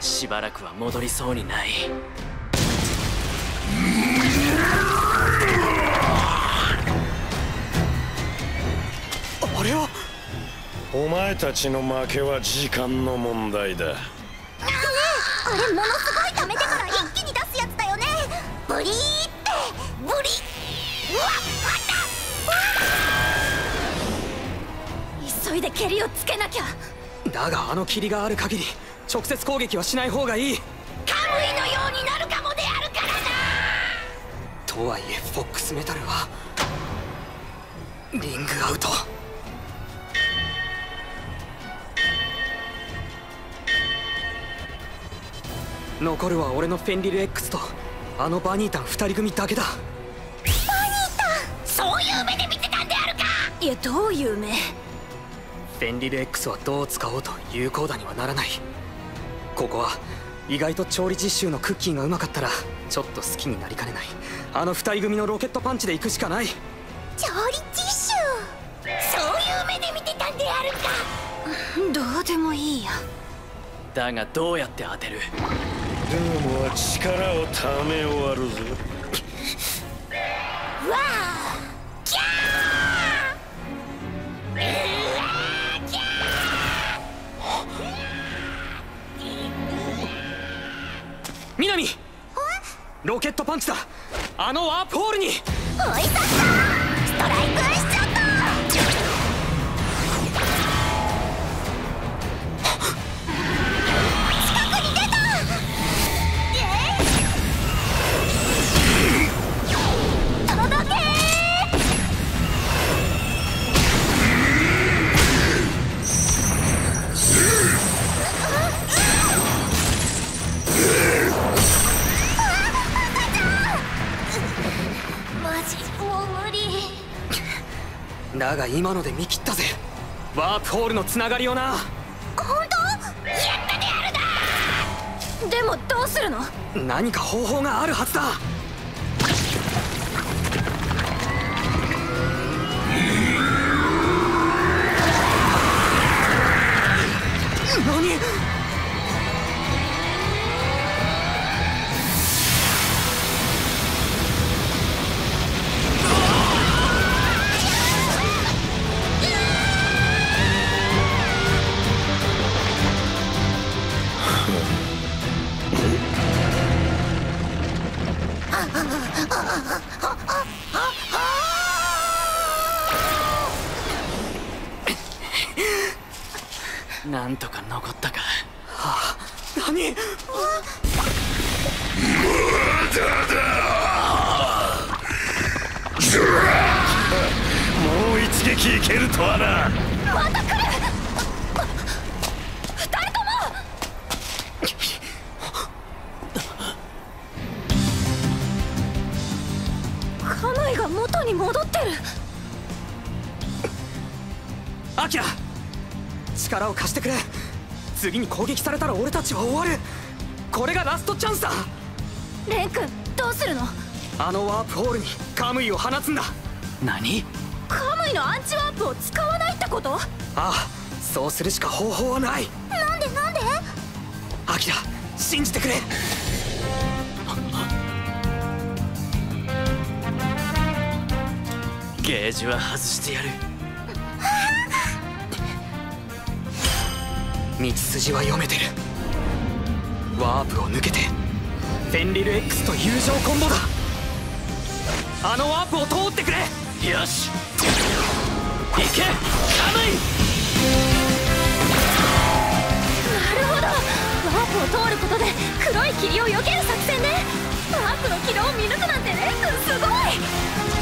しばらくは戻りそうにない。あれは？お前たちの負けは時間の問題だ。あれものすごい溜めてリーってブリうわった急いで蹴りをつけなきゃ。だがあの霧がある限り直接攻撃はしない方がいい。カムイのようになるかもであるからな。とはいえフォックスメタルはリングアウト。残るは俺のフェンリル X とあのバニータン2人組だけだ。そういう目で見てたんであるか！いやどういう目？フェンリル X はどう使おうと有効打にはならない。ここは意外と調理実習のクッキーがうまかったらちょっと好きになりかねない。あの2人組のロケットパンチで行くしかない。調理実習？そういう目で見てたんであるか！どうでもいいや。だがどうやって当てる？ルームは力をため終わるぞ。わあキャー。うわーキャ南ロケットパンチだ。あのワープホールに。ーおいたストライクだが今ので見切ったぜ。ワープホールのつながりをな。本当やったであるだでもどうするの？何か方法があるはずだなんとか残ったか。はあ何？もう一撃いけるとはな。また来る力を貸してくれ。次に攻撃されたら俺たちは終わる。これがラストチャンスだ。レン君どうするの？あのワープホールにカムイを放つんだ。何？カムイのアンチワープを使わないってこと？ああそうするしか方法はない。なんでなんで？アキラ信じてくれ。ゲージは外してやる道筋は読めてる。ワープを抜けてフェンリル X と友情コンボだ。あのワープを通ってくれ。よし。行け。カムイなるほど。ワープを通ることで黒い霧を避ける作戦ね。ワープの軌道を見抜くなんてレンすごい。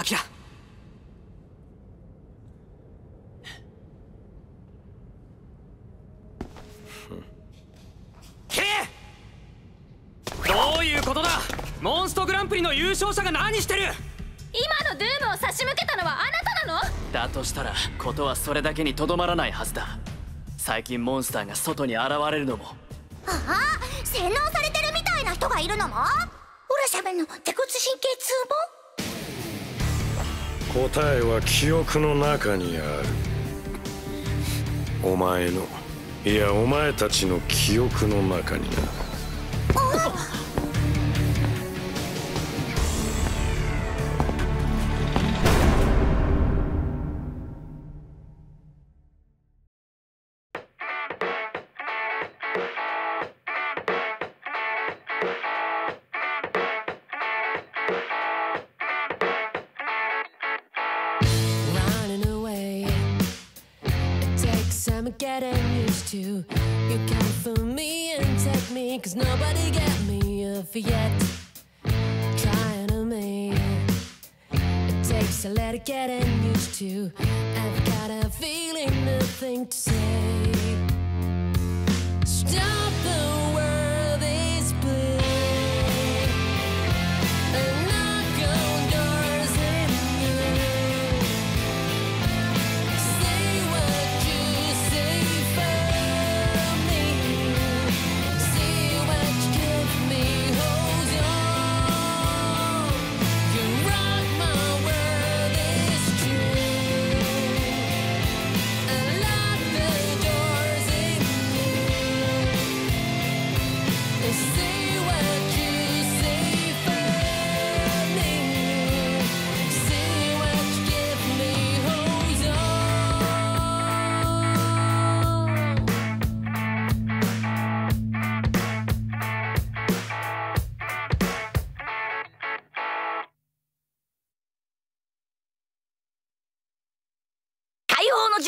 アキラけどういうことだ？モンストグランプリの優勝者が何してる？今のドゥームを差し向けたのはあなたなの？だとしたらことはそれだけにとどまらないはずだ。最近モンスターが外に現れるのも。ああ洗脳されてるみたいな人がいるのも？オラ様の手骨神経痛も？答えは記憶の中にある。お前のいやお前たちの記憶の中にな to. You come for me and take me, cause nobody get me off yet. Trying to me, it takes a lot of getting used to. I've got a feeling, nothing to say.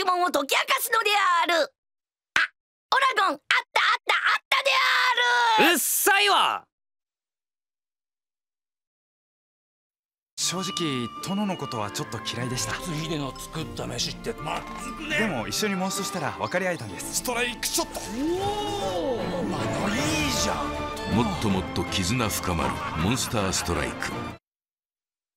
呪文を解き明かすのである。あオラゴンあったあったあったである。うっさいわ。正直殿のことはちょっと嫌いでした。光秀の作った飯ってまずくね。でも一緒に妄想したら分かり合えたんです。ストライクショットおおまあいいじゃん。もっともっと絆深まるモンスターストライク。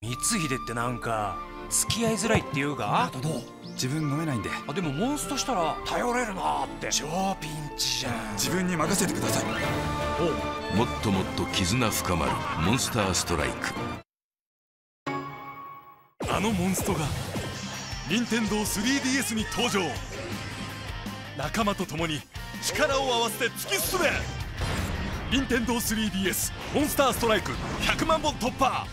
光秀ってなんか付き合いづらいっていうかど。う自分飲めないんで。あでもモンストしたら頼れるなって。超ピンチじゃん。自分に任せてください。もっともっと絆深まるモンスターストライク。あのモンストが任天堂 3DS に登場。仲間と共に力を合わせて突き進め。任天堂 3DS モンスターストライク100万本突破